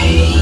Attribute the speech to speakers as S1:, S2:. S1: free.